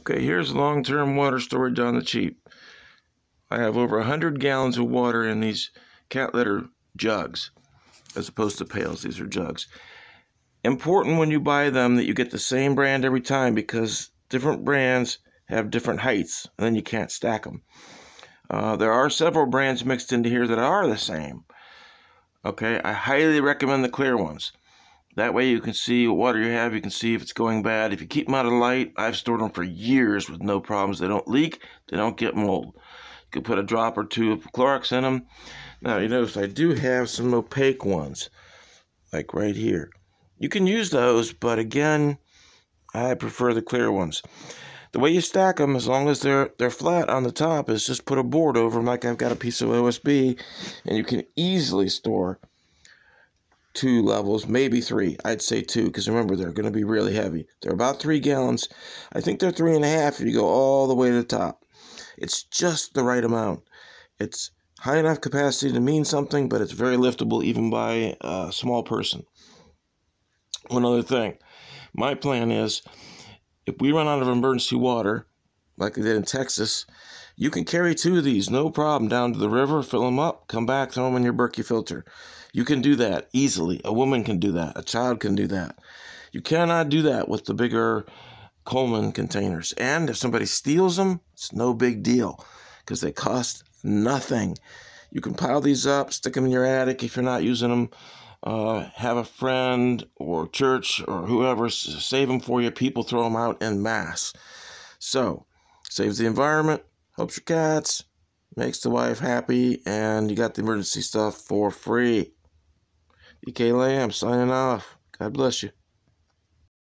Okay, here's long-term water storage on the cheap. I have over 100 gallons of water in these cat litter jugs, as opposed to pails. These are jugs. Important when you buy them that you get the same brand every time because different brands have different heights, and then you can't stack them. Uh, there are several brands mixed into here that are the same. Okay, I highly recommend the clear ones. That way you can see what water you have, you can see if it's going bad. If you keep them out of light, I've stored them for years with no problems. They don't leak, they don't get mold. You can put a drop or two of Clorox in them. Now you notice I do have some opaque ones, like right here. You can use those, but again, I prefer the clear ones. The way you stack them, as long as they're they're flat on the top, is just put a board over them like I've got a piece of OSB, and you can easily store two levels, maybe three. I'd say two because remember they're going to be really heavy. They're about three gallons. I think they're three and a half if you go all the way to the top. It's just the right amount. It's high enough capacity to mean something, but it's very liftable even by a small person. One other thing, my plan is if we run out of emergency water, like they did in Texas, you can carry two of these, no problem, down to the river, fill them up, come back, throw them in your Berkey filter. You can do that easily. A woman can do that. A child can do that. You cannot do that with the bigger Coleman containers. And if somebody steals them, it's no big deal because they cost nothing. You can pile these up, stick them in your attic if you're not using them. Uh, have a friend or church or whoever save them for you. People throw them out in mass. So, saves the environment, helps your cats, makes the wife happy, and you got the emergency stuff for free. EK Lamb signing off. God bless you.